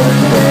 Yeah.